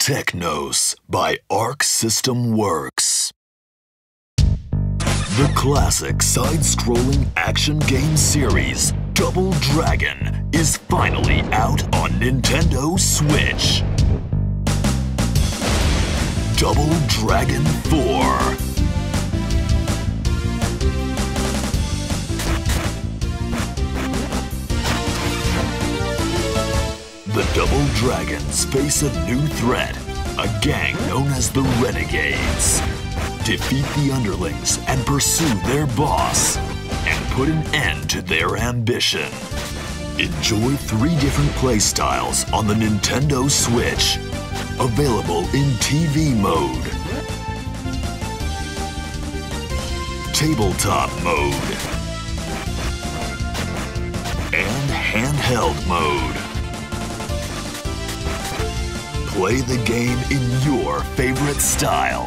Technos by Arc System Works. The classic side-scrolling action game series, Double Dragon, is finally out on Nintendo Switch. Double Dragon 4 The Double Dragons face a new threat, a gang known as the Renegades. Defeat the underlings and pursue their boss, and put an end to their ambition. Enjoy three different playstyles on the Nintendo Switch. Available in TV mode, tabletop mode, and handheld mode. Play the game in your favorite style.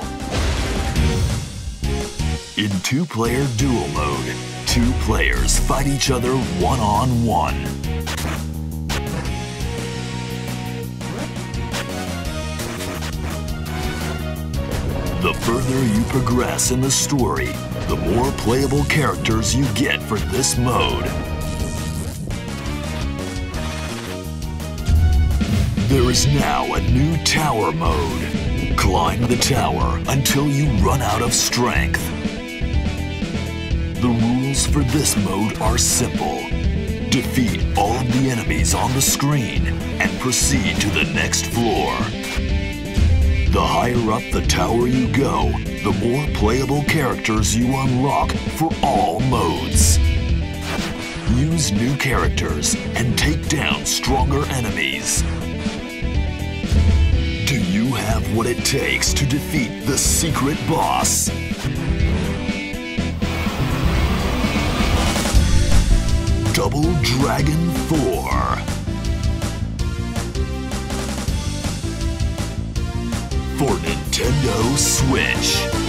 In two-player duel mode, two players fight each other one-on-one. The further you progress in the story, the more playable characters you get for this mode. There is now a new tower mode. Climb the tower until you run out of strength. The rules for this mode are simple. Defeat all of the enemies on the screen and proceed to the next floor. The higher up the tower you go, the more playable characters you unlock for all modes. Use new characters and take down stronger enemies. Do you have what it takes to defeat the secret boss? Double Dragon 4 for Nintendo Switch.